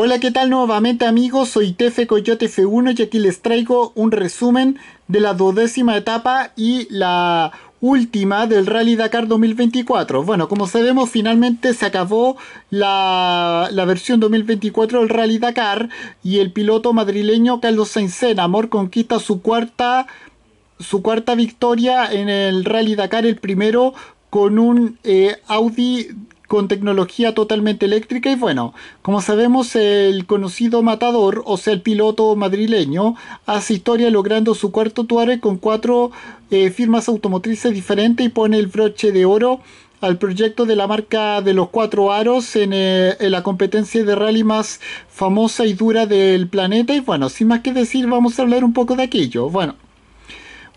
Hola, ¿qué tal nuevamente amigos? Soy Tefe Coyote F1 y aquí les traigo un resumen de la duodécima etapa y la última del Rally Dakar 2024. Bueno, como sabemos, finalmente se acabó la, versión 2024 del Rally Dakar y el piloto madrileño Carlos Sainz Amor conquista su cuarta, su cuarta victoria en el Rally Dakar, el primero con un eh, Audi con tecnología totalmente eléctrica y bueno, como sabemos el conocido matador, o sea el piloto madrileño, hace historia logrando su cuarto Tuareg con cuatro eh, firmas automotrices diferentes y pone el broche de oro al proyecto de la marca de los cuatro aros en, eh, en, la competencia de rally más famosa y dura del planeta y bueno, sin más que decir vamos a hablar un poco de aquello. Bueno.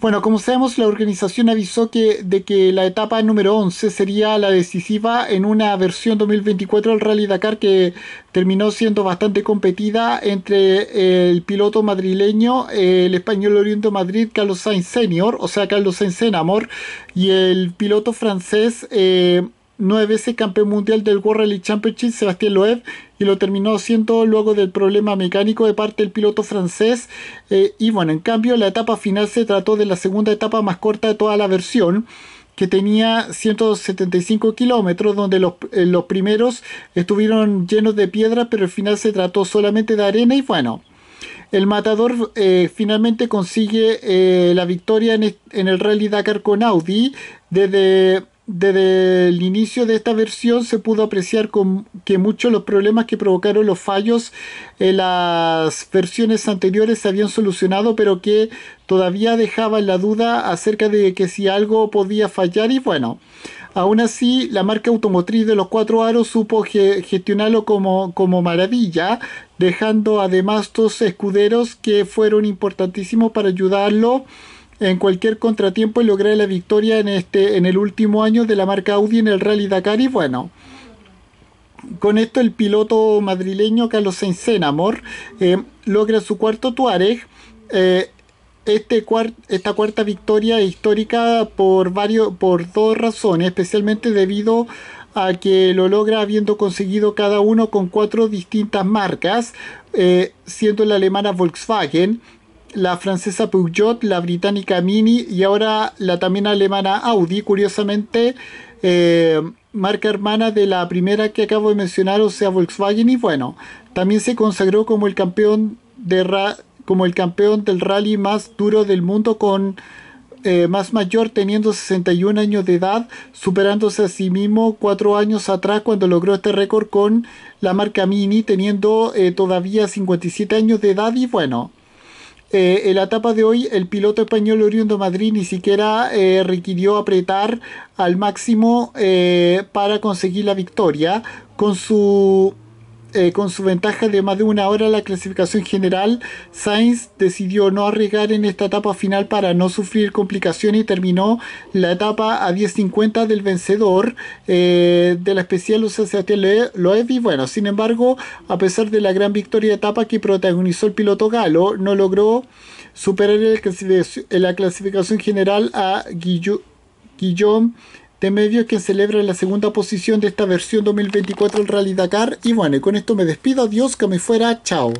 Bueno, como sabemos, la organización avisó que, de que la etapa número 11 sería la decisiva en una versión 2024 del Rally Dakar que terminó siendo bastante competida entre el piloto madrileño, el español Oriente Madrid, Carlos Sainz Senior, o sea, Carlos Sainz Enamor, y el piloto francés. Eh, nueve veces campeón mundial del World Rally Championship, Sebastián Loeb, y lo terminó haciendo luego del problema mecánico de parte del piloto francés. Eh, y bueno, en cambio, la etapa final se trató de la segunda etapa más corta de toda la versión que tenía 175 kilómetros, donde los, eh, los, primeros estuvieron llenos de piedra, pero al final se trató solamente de arena y bueno. El matador eh, finalmente consigue la victoria en, en, el Rally Dakar con Audi desde desde el inicio de esta versión se pudo apreciar que muchos de los problemas que provocaron los fallos en las versiones anteriores se habían solucionado, pero que todavía dejaban la duda acerca de que si algo podía fallar y bueno. Aún así, la marca automotriz de los cuatro aros supo gestionarlo como, como maravilla, dejando además dos escuderos que fueron importantísimos para ayudarlo en cualquier contratiempo y lograr la victoria en, este, en el último año de la marca Audi en el Rally Dakar. Y bueno, con esto el piloto madrileño Carlos Sainz eh, logra su cuarto Tuareg. Eh, este esta cuarta victoria histórica por, varios, por dos razones, especialmente debido a que lo logra habiendo conseguido cada uno con cuatro distintas marcas, eh, siendo la alemana Volkswagen, la francesa Peugeot, la británica Mini y ahora la también alemana Audi, curiosamente eh, marca hermana de la primera que acabo de mencionar, o sea Volkswagen y bueno, también se consagró como el campeón de como el campeón del rally más duro del mundo con eh, más mayor teniendo 61 años de edad, superándose a sí mismo cuatro años atrás cuando logró este récord con la marca Mini, teniendo eh, todavía 57 años de edad y bueno, eh, en la etapa de hoy el piloto español Oriundo Madrid ni siquiera eh, requirió apretar al máximo eh, para conseguir la victoria. Con su eh, con su ventaja de más de una hora en la clasificación general, Sainz decidió no arriesgar en esta etapa final para no sufrir complicaciones y terminó la etapa a 10.50 del vencedor eh, de la especial Sebastián Loeb. Y bueno, sin embargo, a pesar de la gran victoria de etapa que protagonizó el piloto galo, no logró superar en la clasificación general a Guillaume de medios que celebra la segunda posición de esta versión 2024 del Rally Dakar. Y bueno, con esto me despido. Adiós, que me fuera. Chao.